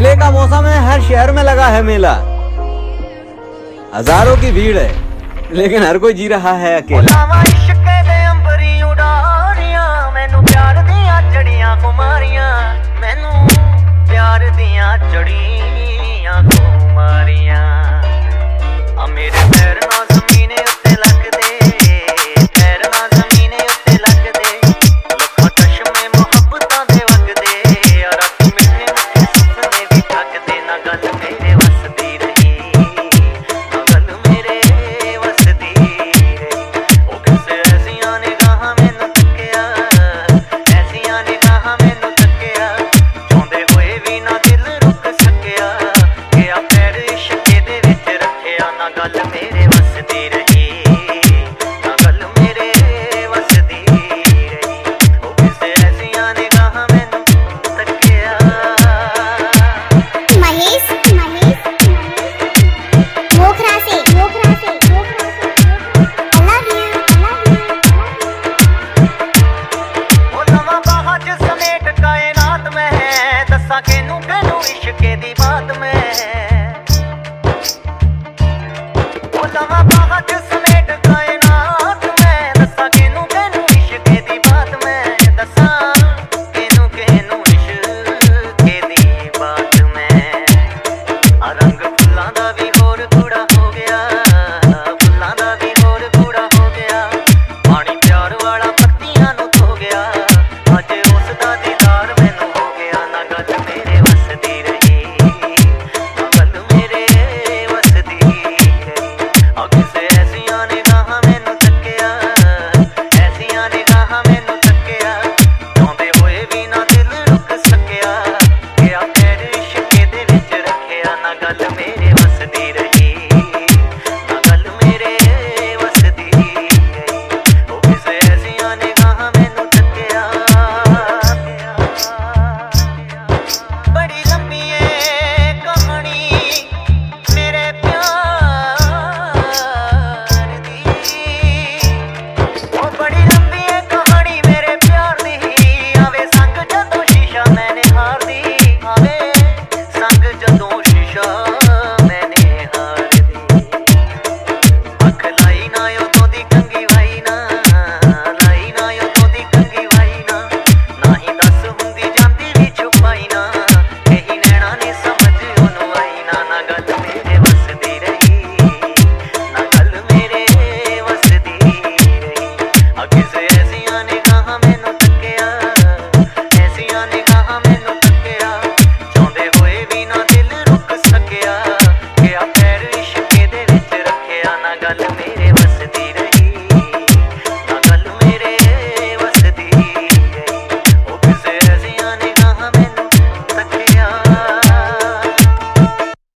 मेले का मौसम है, हर शहर में लगा है मेला। हज़ारों की भीड़ है, लेकिन हर कोई जी रहा है अकेला। चढ़िया कुमारियाँ मेरे पैर गल में